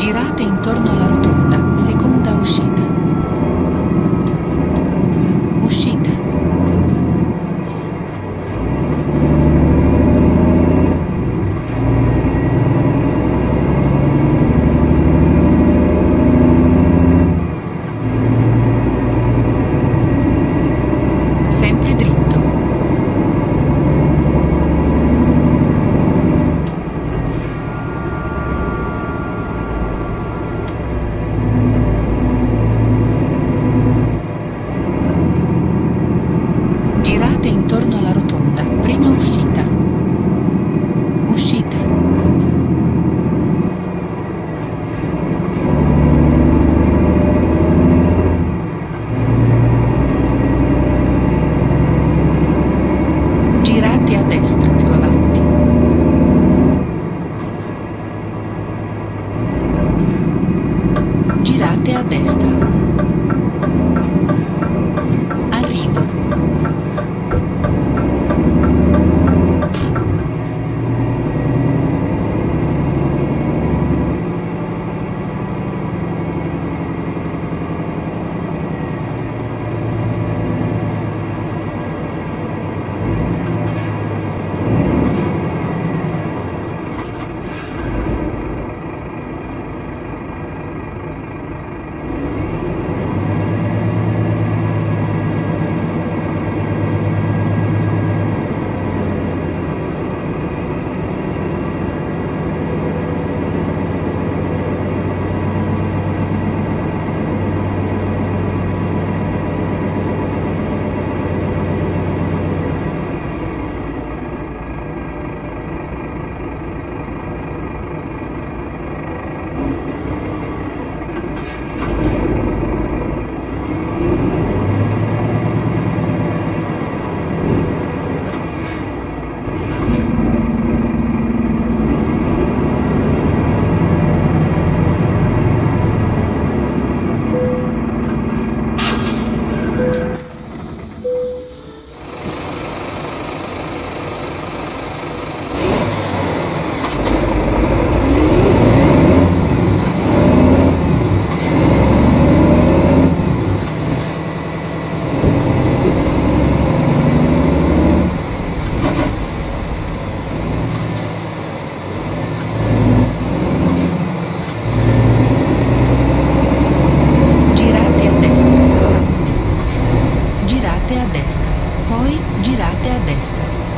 girate intorno alla rotonda. girate intorno alla rotazione Até a destra.